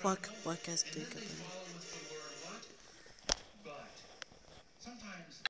Fuck Fuck dick about